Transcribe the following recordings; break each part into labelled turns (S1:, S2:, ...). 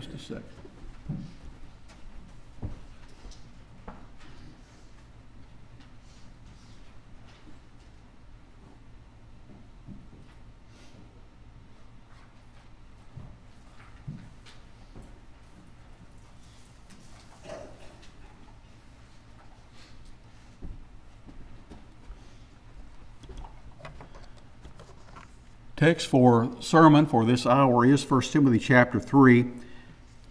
S1: just a second. Text for sermon for this hour is 1 Timothy chapter 3,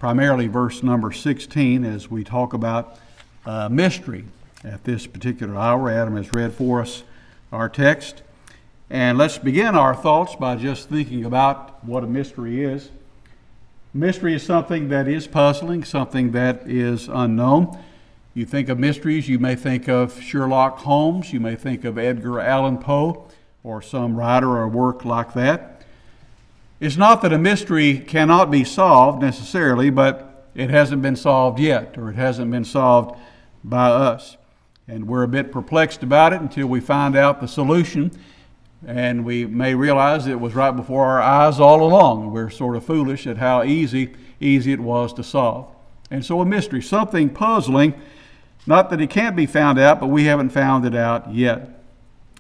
S1: primarily verse number 16, as we talk about uh, mystery at this particular hour. Adam has read for us our text. And let's begin our thoughts by just thinking about what a mystery is. Mystery is something that is puzzling, something that is unknown. You think of mysteries, you may think of Sherlock Holmes, you may think of Edgar Allan Poe or some writer or work like that. It's not that a mystery cannot be solved necessarily, but it hasn't been solved yet, or it hasn't been solved by us. And we're a bit perplexed about it until we find out the solution, and we may realize it was right before our eyes all along. We're sort of foolish at how easy, easy it was to solve. And so a mystery, something puzzling, not that it can't be found out, but we haven't found it out yet.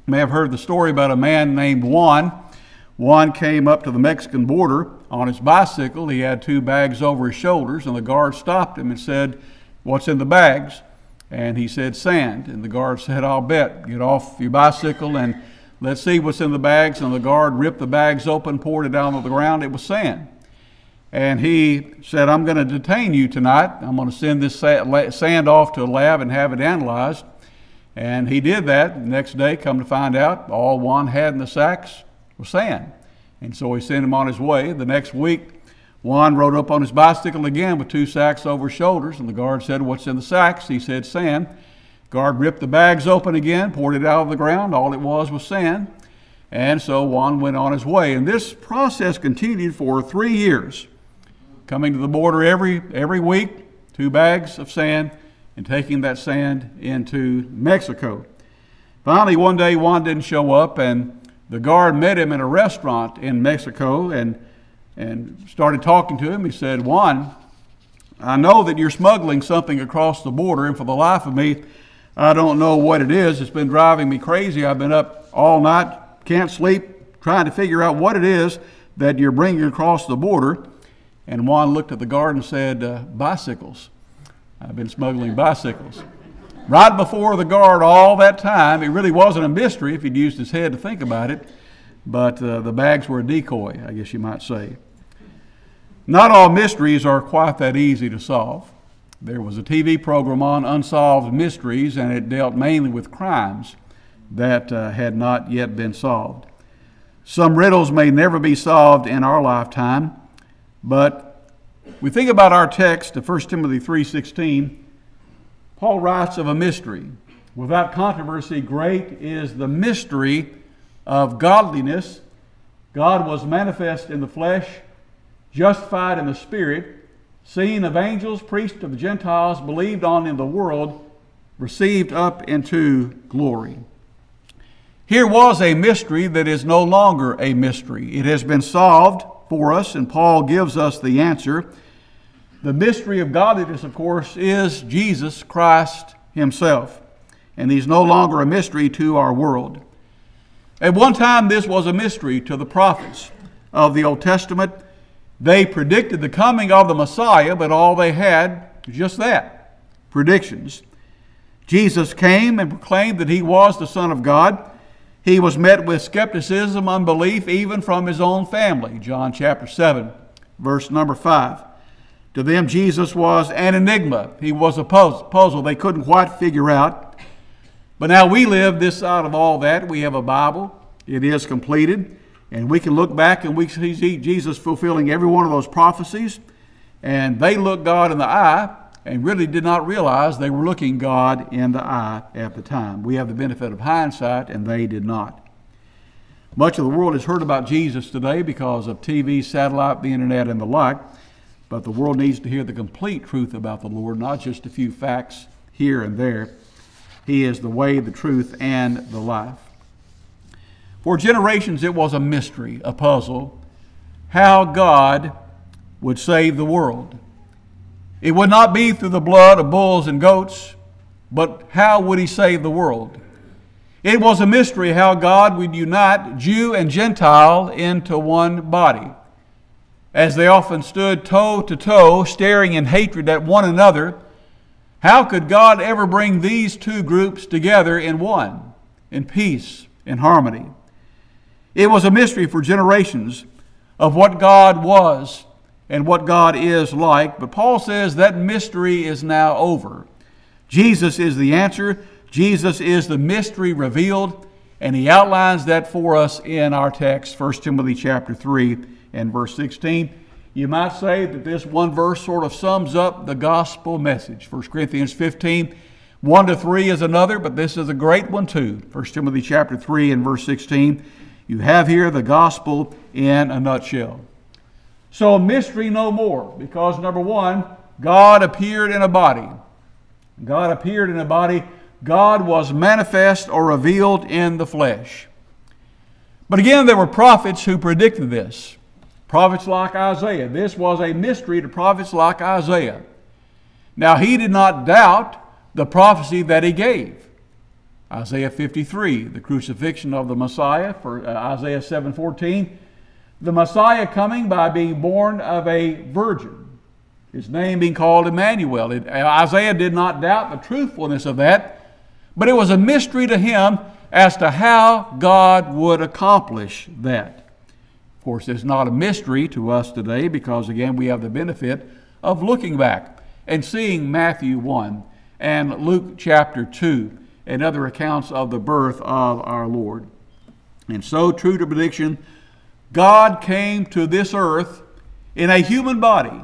S1: You may have heard the story about a man named Juan. Juan came up to the Mexican border on his bicycle. He had two bags over his shoulders, and the guard stopped him and said, What's in the bags? And he said, Sand. And the guard said, I'll bet. Get off your bicycle and let's see what's in the bags. And the guard ripped the bags open, poured it down on the ground. It was sand. And he said, I'm going to detain you tonight. I'm going to send this sand off to a lab and have it analyzed. And he did that. The next day, come to find out, all Juan had in the sacks was sand. And so he sent him on his way. The next week, Juan rode up on his bicycle again with two sacks over his shoulders, and the guard said, What's in the sacks? He said, Sand. Guard ripped the bags open again, poured it out of the ground. All it was was sand. And so Juan went on his way. And this process continued for three years, coming to the border every, every week, two bags of sand, and taking that sand into Mexico. Finally, one day, Juan didn't show up, and the guard met him in a restaurant in Mexico and, and started talking to him. He said, Juan, I know that you're smuggling something across the border, and for the life of me, I don't know what it is. It's been driving me crazy. I've been up all night, can't sleep, trying to figure out what it is that you're bringing across the border. And Juan looked at the guard and said, uh, Bicycles. I've been smuggling bicycles. Right before the guard, all that time, it really wasn't a mystery if he'd used his head to think about it, but uh, the bags were a decoy, I guess you might say. Not all mysteries are quite that easy to solve. There was a TV program on Unsolved Mysteries, and it dealt mainly with crimes that uh, had not yet been solved. Some riddles may never be solved in our lifetime, but we think about our text of 1 Timothy 3:16. Paul writes of a mystery. Without controversy, great is the mystery of godliness. God was manifest in the flesh, justified in the spirit, seen of angels, preached of the Gentiles, believed on in the world, received up into glory. Here was a mystery that is no longer a mystery. It has been solved for us, and Paul gives us the answer. The mystery of godliness, of course, is Jesus Christ Himself, and He's no longer a mystery to our world. At one time, this was a mystery to the prophets of the Old Testament. They predicted the coming of the Messiah, but all they had was just that predictions. Jesus came and proclaimed that He was the Son of God. He was met with skepticism, unbelief, even from His own family. John chapter 7, verse number 5. To them, Jesus was an enigma. He was a puzzle they couldn't quite figure out. But now we live this side of all that. We have a Bible, it is completed, and we can look back and we see Jesus fulfilling every one of those prophecies. And they looked God in the eye and really did not realize they were looking God in the eye at the time. We have the benefit of hindsight, and they did not. Much of the world has heard about Jesus today because of TV, satellite, the internet, and the like. But the world needs to hear the complete truth about the Lord, not just a few facts here and there. He is the way, the truth, and the life. For generations, it was a mystery, a puzzle, how God would save the world. It would not be through the blood of bulls and goats, but how would he save the world? It was a mystery how God would unite Jew and Gentile into one body. As they often stood toe to toe, staring in hatred at one another, how could God ever bring these two groups together in one, in peace, in harmony? It was a mystery for generations of what God was and what God is like, but Paul says that mystery is now over. Jesus is the answer, Jesus is the mystery revealed, and he outlines that for us in our text, 1 Timothy chapter 3 and verse 16. You might say that this one verse sort of sums up the gospel message. 1 Corinthians 15, 1 to 3 is another, but this is a great one too. 1 Timothy chapter 3 and verse 16. You have here the gospel in a nutshell. So, a mystery no more, because number one, God appeared in a body. God appeared in a body. God was manifest or revealed in the flesh. But again, there were prophets who predicted this. Prophets like Isaiah. This was a mystery to prophets like Isaiah. Now, he did not doubt the prophecy that he gave. Isaiah 53, the crucifixion of the Messiah, for uh, Isaiah 7:14, the Messiah coming by being born of a virgin. His name being called Emmanuel. It, Isaiah did not doubt the truthfulness of that, but it was a mystery to him as to how God would accomplish that. Of course, it's not a mystery to us today because, again, we have the benefit of looking back and seeing Matthew 1 and Luke chapter 2 and other accounts of the birth of our Lord. And so, true to prediction, God came to this earth in a human body,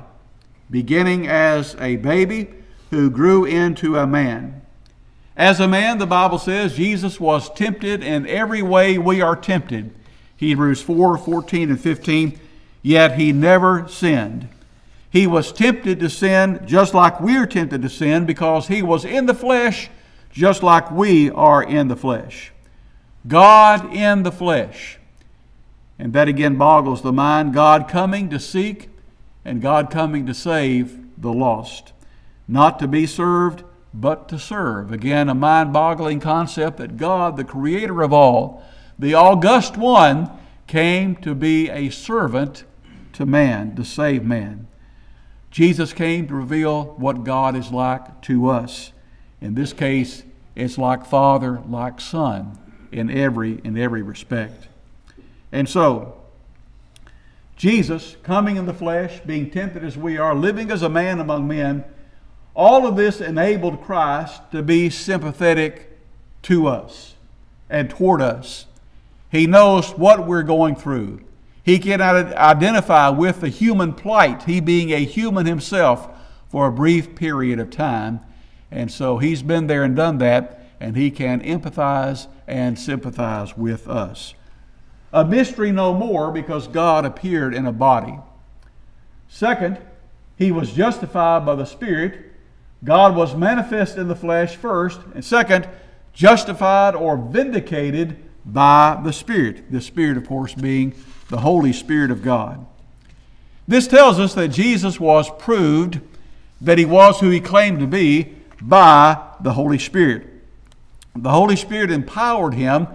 S1: beginning as a baby who grew into a man. As a man, the Bible says, Jesus was tempted in every way we are tempted Hebrews 4 14 and 15. Yet he never sinned. He was tempted to sin just like we are tempted to sin because he was in the flesh just like we are in the flesh. God in the flesh. And that again boggles the mind. God coming to seek and God coming to save the lost. Not to be served, but to serve. Again, a mind boggling concept that God, the creator of all, the august one came to be a servant to man, to save man. Jesus came to reveal what God is like to us. In this case, it's like Father, like Son, in every in every respect. And so, Jesus, coming in the flesh, being tempted as we are, living as a man among men, all of this enabled Christ to be sympathetic to us and toward us. He knows what we're going through. He can identify with the human plight, he being a human himself for a brief period of time. And so he's been there and done that, and he can empathize and sympathize with us. A mystery no more because God appeared in a body. Second, he was justified by the Spirit. God was manifest in the flesh first. And second, justified or vindicated by the Spirit. The Spirit, of course, being the Holy Spirit of God. This tells us that Jesus was proved that he was who he claimed to be by the Holy Spirit. The Holy Spirit empowered him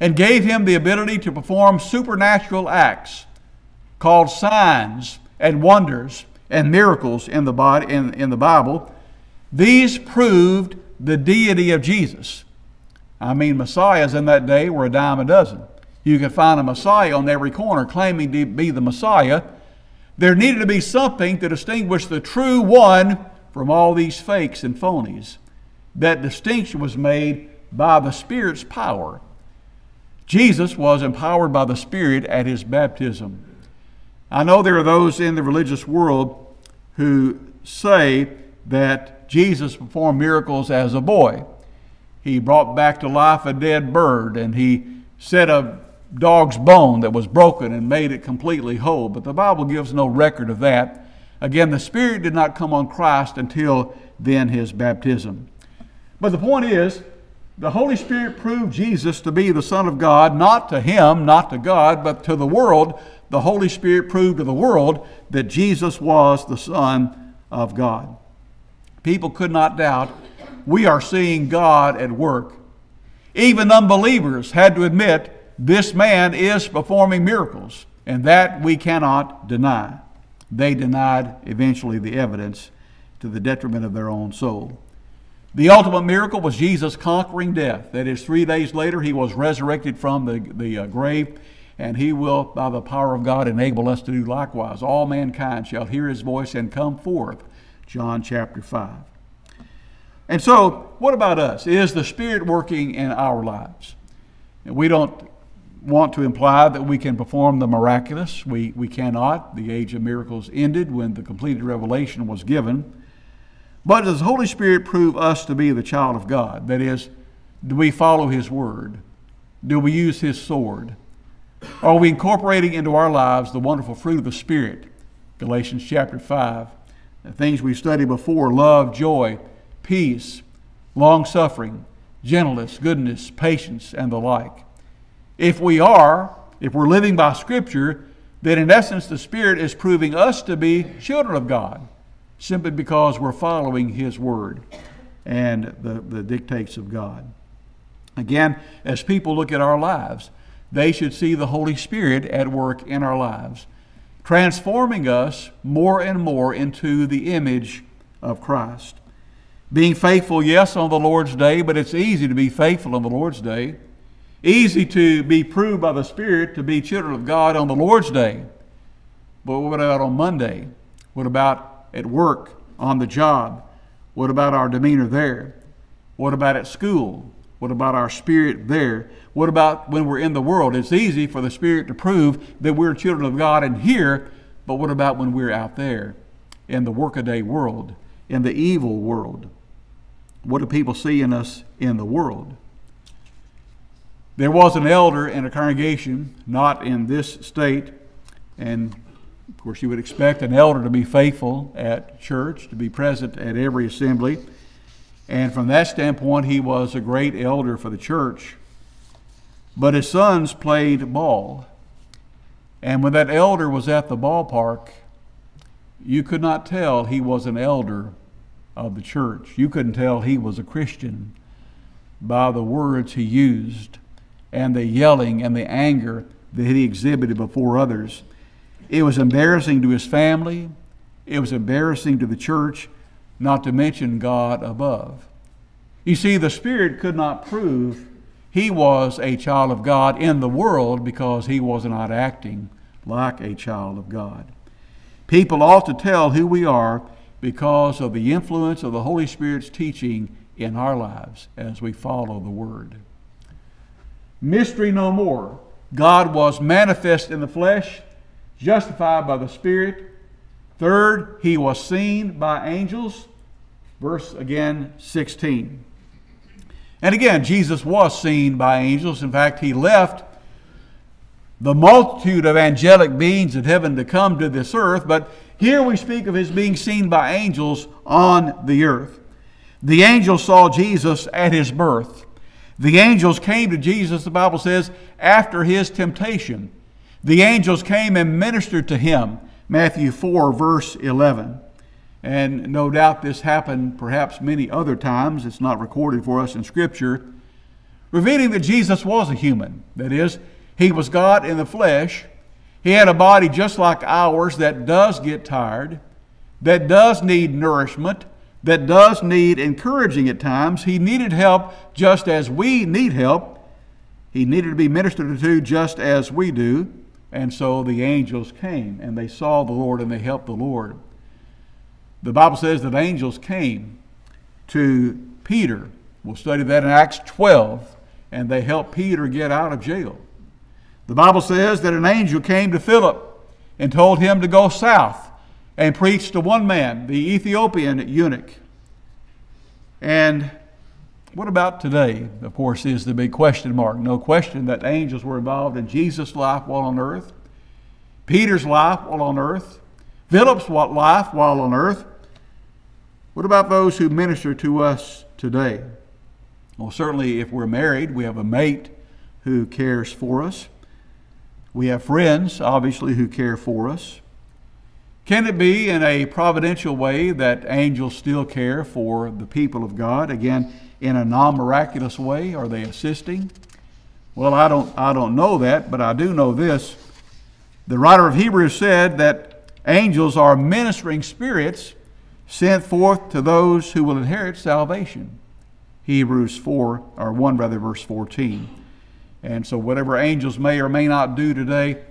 S1: and gave him the ability to perform supernatural acts called signs and wonders and miracles in the, body, in, in the Bible. These proved the deity of Jesus. I mean, messiahs in that day were a dime a dozen. You could find a messiah on every corner claiming to be the messiah. There needed to be something to distinguish the true one from all these fakes and phonies. That distinction was made by the Spirit's power. Jesus was empowered by the Spirit at his baptism. I know there are those in the religious world who say that Jesus performed miracles as a boy. He brought back to life a dead bird and he set a dog's bone that was broken and made it completely whole. But the Bible gives no record of that. Again, the Spirit did not come on Christ until then his baptism. But the point is, the Holy Spirit proved Jesus to be the Son of God, not to him, not to God, but to the world. The Holy Spirit proved to the world that Jesus was the Son of God. People could not doubt we are seeing God at work. Even unbelievers had to admit this man is performing miracles, and that we cannot deny. They denied eventually the evidence to the detriment of their own soul. The ultimate miracle was Jesus conquering death. That is, three days later, he was resurrected from the, the uh, grave, and he will, by the power of God, enable us to do likewise. All mankind shall hear his voice and come forth. John chapter 5. And so, what about us? Is the Spirit working in our lives? We don't want to imply that we can perform the miraculous. We, we cannot. The age of miracles ended when the completed revelation was given. But does the Holy Spirit prove us to be the child of God? That is, do we follow His word? Do we use His sword? Are we incorporating into our lives the wonderful fruit of the Spirit? Galatians chapter 5. The things we studied before love, joy, peace, long suffering, gentleness, goodness, patience, and the like. If we are, if we're living by Scripture, then in essence the Spirit is proving us to be children of God simply because we're following His Word and the, the dictates of God. Again, as people look at our lives, they should see the Holy Spirit at work in our lives, transforming us more and more into the image of Christ. Being faithful, yes, on the Lord's day, but it's easy to be faithful on the Lord's day. Easy to be proved by the Spirit to be children of God on the Lord's day. But what about on Monday? What about at work, on the job? What about our demeanor there? What about at school? What about our spirit there? What about when we're in the world? It's easy for the Spirit to prove that we're children of God in here, but what about when we're out there in the workaday world, in the evil world? What do people see in us in the world? There was an elder in a congregation, not in this state, and of course, you would expect an elder to be faithful at church, to be present at every assembly. And from that standpoint, he was a great elder for the church. But his sons played ball. And when that elder was at the ballpark, you could not tell he was an elder of the church. You couldn't tell he was a Christian by the words he used and the yelling and the anger that he exhibited before others. It was embarrassing to his family. It was embarrassing to the church, not to mention God above. You see, the Spirit could not prove he was a child of God in the world because he was not acting like a child of God. People ought to tell who we are because of the influence of the Holy Spirit's teaching in our lives as we follow the Word. Mystery no more. God was manifest in the flesh justified by the Spirit. Third, he was seen by angels. Verse again 16. And again, Jesus was seen by angels. In fact, he left the multitude of angelic beings in heaven to come to this earth, but here we speak of his being seen by angels on the earth. The angels saw Jesus at his birth. The angels came to Jesus, the Bible says, after his temptation. The angels came and ministered to him. Matthew 4, verse 11. And no doubt this happened perhaps many other times. It's not recorded for us in Scripture, revealing that Jesus was a human. That is, he was God in the flesh. He had a body just like ours that does get tired, that does need nourishment, that does need encouraging at times. He needed help just as we need help. He needed to be ministered to just as we do. And so the angels came and they saw the Lord and they helped the Lord. The Bible says that angels came to Peter. We'll study that in Acts 12, and they helped Peter get out of jail. The Bible says that an angel came to Philip and told him to go south and preach to one man, the Ethiopian eunuch. And what about today? Of course, is the big question mark. No question that angels were involved in Jesus' life while on earth, Peter's life while on earth, Philip's what life while on earth. What about those who minister to us today? Well, certainly, if we're married, we have a mate who cares for us. We have friends, obviously, who care for us. Can it be in a providential way that angels still care for the people of God? Again, in a non miraculous way? Are they assisting? Well, I don't, I don't know that, but I do know this. The writer of Hebrews said that angels are ministering spirits sent forth to those who will inherit salvation. Hebrews 4, or 1 rather, verse 14. And so, whatever angels may or may not do today,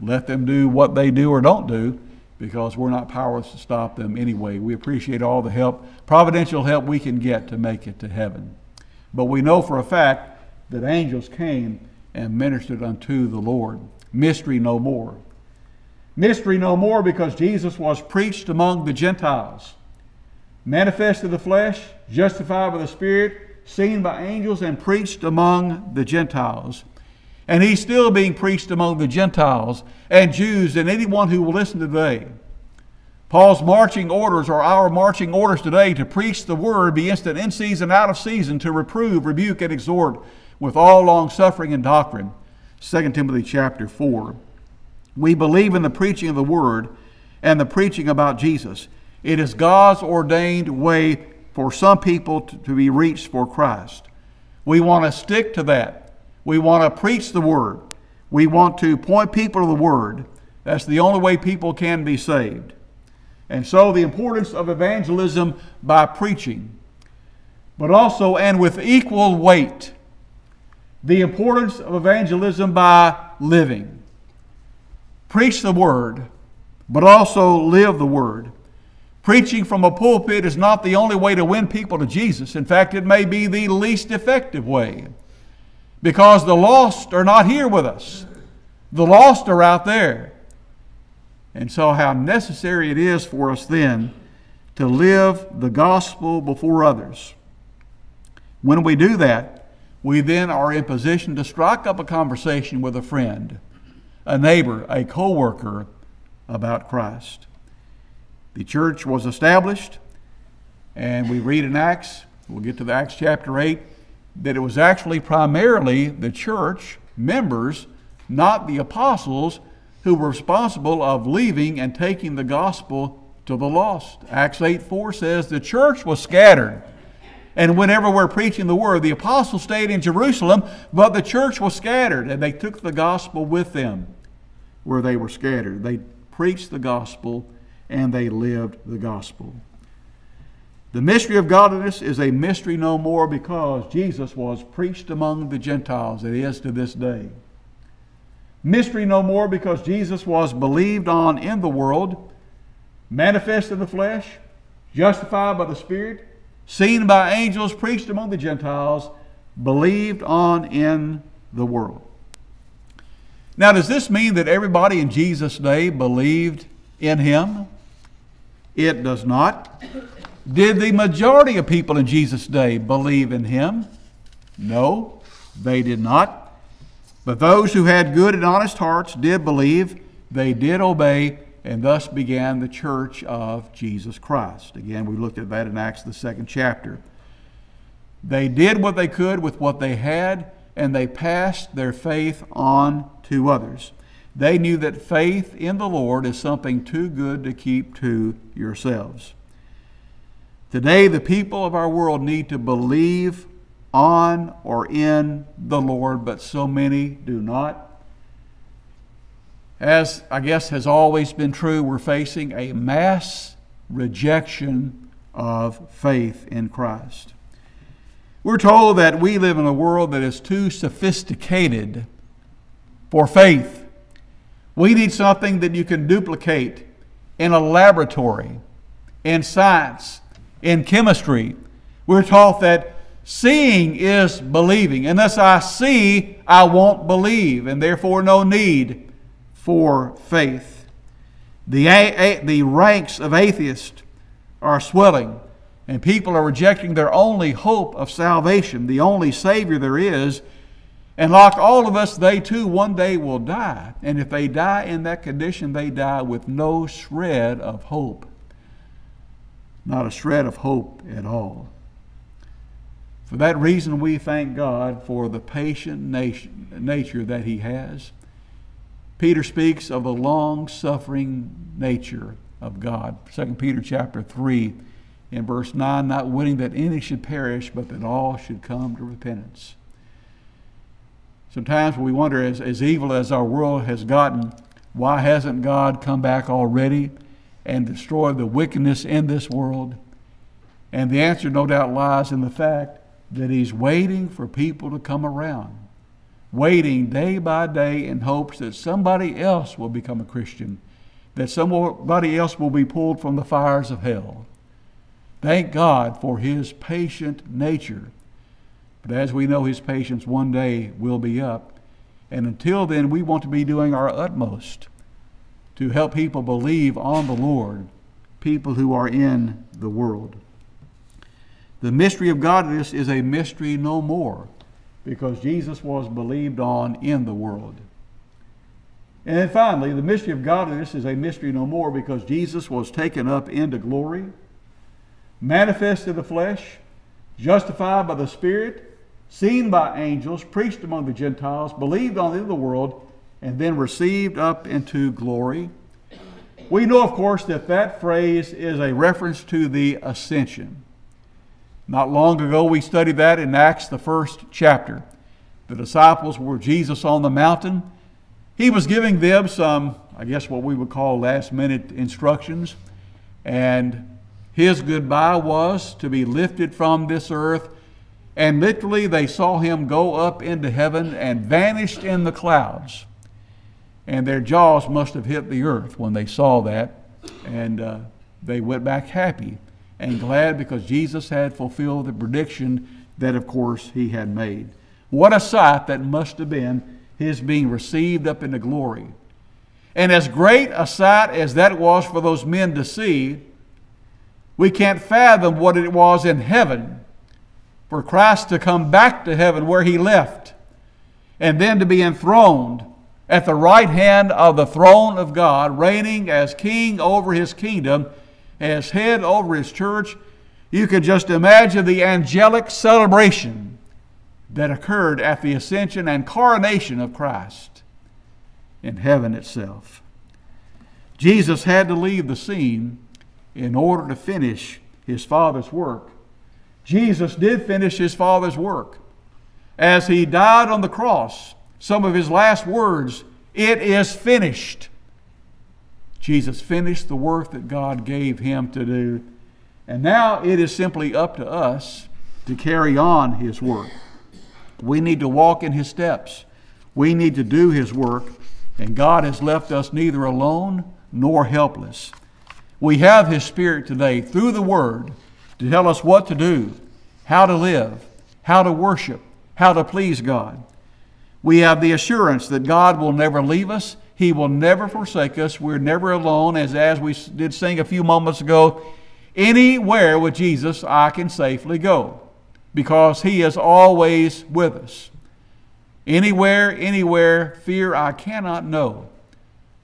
S1: let them do what they do or don't do because we're not powerless to stop them anyway. We appreciate all the help, providential help we can get to make it to heaven. But we know for a fact that angels came and ministered unto the Lord. Mystery no more. Mystery no more because Jesus was preached among the Gentiles, manifested the flesh, justified by the Spirit, seen by angels, and preached among the Gentiles. And he's still being preached among the Gentiles and Jews and anyone who will listen today. Paul's marching orders are our marching orders today to preach the word, be instant in season, out of season, to reprove, rebuke, and exhort with all long suffering and doctrine. 2 Timothy chapter 4. We believe in the preaching of the word and the preaching about Jesus. It is God's ordained way for some people to, to be reached for Christ. We want to stick to that. We want to preach the Word. We want to point people to the Word. That's the only way people can be saved. And so, the importance of evangelism by preaching, but also, and with equal weight, the importance of evangelism by living. Preach the Word, but also live the Word. Preaching from a pulpit is not the only way to win people to Jesus. In fact, it may be the least effective way because the lost are not here with us. The lost are out there. And so, how necessary it is for us then to live the gospel before others. When we do that, we then are in position to strike up a conversation with a friend, a neighbor, a co worker about Christ. The church was established, and we read in Acts, we'll get to the Acts chapter 8 that it was actually primarily the church members, not the apostles, who were responsible of leaving and taking the gospel to the lost. Acts 8 4 says the church was scattered. And whenever we're preaching the word, the apostles stayed in Jerusalem, but the church was scattered, and they took the gospel with them where they were scattered. They preached the gospel and they lived the gospel. The mystery of godliness is a mystery no more because Jesus was preached among the Gentiles. It is to this day. Mystery no more because Jesus was believed on in the world, manifest in the flesh, justified by the Spirit, seen by angels, preached among the Gentiles, believed on in the world. Now, does this mean that everybody in Jesus' day believed in him? It does not. Did the majority of people in Jesus' day believe in him? No, they did not. But those who had good and honest hearts did believe, they did obey, and thus began the church of Jesus Christ. Again, we looked at that in Acts, the second chapter. They did what they could with what they had, and they passed their faith on to others. They knew that faith in the Lord is something too good to keep to yourselves. Today, the people of our world need to believe on or in the Lord, but so many do not. As I guess has always been true, we're facing a mass rejection of faith in Christ. We're told that we live in a world that is too sophisticated for faith. We need something that you can duplicate in a laboratory, in science, in chemistry, we're taught that seeing is believing. And unless I see, I won't believe, and therefore no need for faith. The, a- the ranks of atheists are swelling, and people are rejecting their only hope of salvation, the only Savior there is. And like all of us, they too one day will die. And if they die in that condition, they die with no shred of hope not a shred of hope at all. For that reason, we thank God for the patient nation, nature that He has. Peter speaks of the long suffering nature of God. 2 Peter chapter 3 in verse 9, not willing that any should perish, but that all should come to repentance. Sometimes we wonder, as, as evil as our world has gotten, why hasn't God come back already and destroyed the wickedness in this world? And the answer, no doubt, lies in the fact that He's waiting for people to come around, waiting day by day in hopes that somebody else will become a Christian, that somebody else will be pulled from the fires of hell. Thank God for His patient nature. But as we know, His patience one day will be up. And until then, we want to be doing our utmost to help people believe on the Lord, people who are in the world. The mystery of godliness is a mystery no more because Jesus was believed on in the world. And then finally, the mystery of godliness is a mystery no more because Jesus was taken up into glory, manifested in the flesh, justified by the Spirit, seen by angels, preached among the Gentiles, believed on in the world, and then received up into glory. We know, of course, that that phrase is a reference to the ascension. Not long ago, we studied that in Acts, the first chapter. The disciples were Jesus on the mountain. He was giving them some, I guess, what we would call last minute instructions. And his goodbye was to be lifted from this earth. And literally, they saw him go up into heaven and vanished in the clouds. And their jaws must have hit the earth when they saw that. And uh, they went back happy and glad because Jesus had fulfilled the prediction that, of course, he had made. What a sight that must have been his being received up into glory. And as great a sight as that was for those men to see, we can't fathom what it was in heaven for Christ to come back to heaven where he left and then to be enthroned at the right hand of the throne of God, reigning as king over his kingdom as head over his church, you can just imagine the angelic celebration that occurred at the ascension and coronation of Christ in heaven itself. Jesus had to leave the scene in order to finish his Father's work. Jesus did finish his Father's work. As he died on the cross, some of his last words, It is finished Jesus finished the work that God gave him to do. And now it is simply up to us to carry on his work. We need to walk in his steps. We need to do his work. And God has left us neither alone nor helpless. We have his Spirit today through the Word to tell us what to do, how to live, how to worship, how to please God. We have the assurance that God will never leave us he will never forsake us. We're never alone. As, as we did sing a few moments ago, anywhere with Jesus I can safely go because He is always with us. Anywhere, anywhere, fear I cannot know.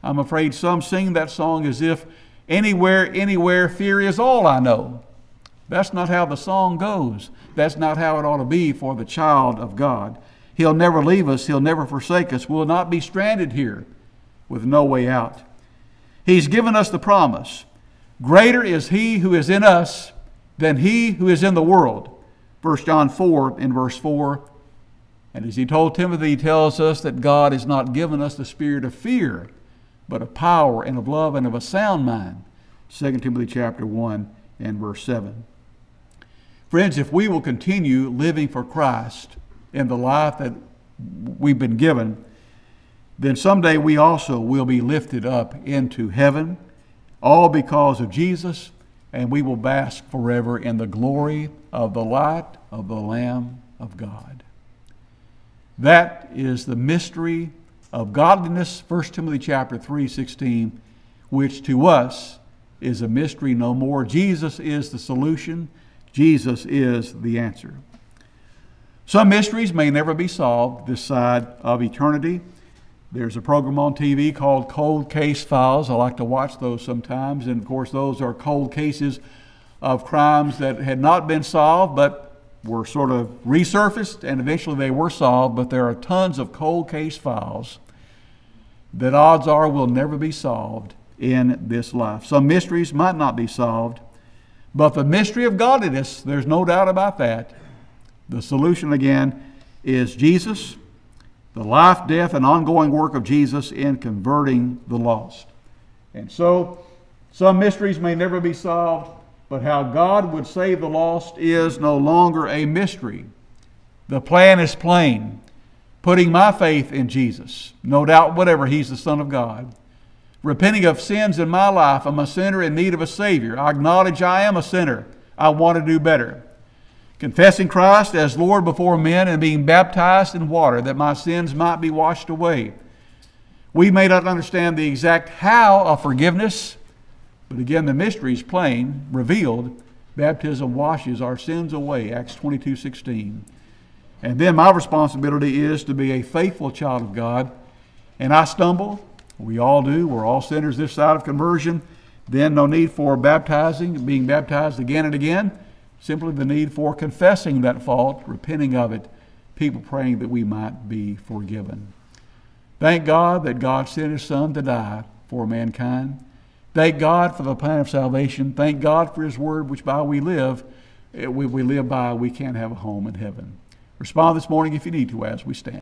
S1: I'm afraid some sing that song as if anywhere, anywhere, fear is all I know. That's not how the song goes. That's not how it ought to be for the child of God. He'll never leave us, He'll never forsake us. We'll not be stranded here with no way out. He's given us the promise Greater is He who is in us than He who is in the world. 1 John 4 in verse 4. And as he told Timothy, he tells us that God has not given us the spirit of fear, but of power and of love and of a sound mind. 2 Timothy chapter 1 and verse 7. Friends, if we will continue living for Christ in the life that we've been given, then someday we also will be lifted up into heaven, all because of Jesus, and we will bask forever in the glory of the light of the Lamb of God. That is the mystery of godliness, 1 Timothy chapter 3, 16, which to us is a mystery no more. Jesus is the solution. Jesus is the answer. Some mysteries may never be solved this side of eternity. There's a program on TV called Cold Case Files. I like to watch those sometimes. And of course, those are cold cases of crimes that had not been solved, but were sort of resurfaced and eventually they were solved, but there are tons of cold case files that odds are will never be solved in this life. Some mysteries might not be solved, but the mystery of godliness, there's no doubt about that. The solution again is Jesus, the life, death, and ongoing work of Jesus in converting the lost. And so, some mysteries may never be solved, but how God would save the lost is no longer a mystery. The plan is plain. Putting my faith in Jesus, no doubt whatever, He's the Son of God. Repenting of sins in my life, I'm a sinner in need of a Savior. I acknowledge I am a sinner. I want to do better. Confessing Christ as Lord before men and being baptized in water that my sins might be washed away. We may not understand the exact how of forgiveness, but again, the mystery is plain, revealed. Baptism washes our sins away, Acts 22 16. And then my responsibility is to be a faithful child of God. And I stumble. We all do. We're all sinners this side of conversion. Then no need for baptizing, being baptized again and again. Simply the need for confessing that fault, repenting of it, people praying that we might be forgiven. Thank God that God sent His Son to die for mankind. Thank God for the plan of salvation. Thank God for His Word, which by we live, eh, we, we live by, we can't have a home in heaven. Respond this morning if you need to as we stand.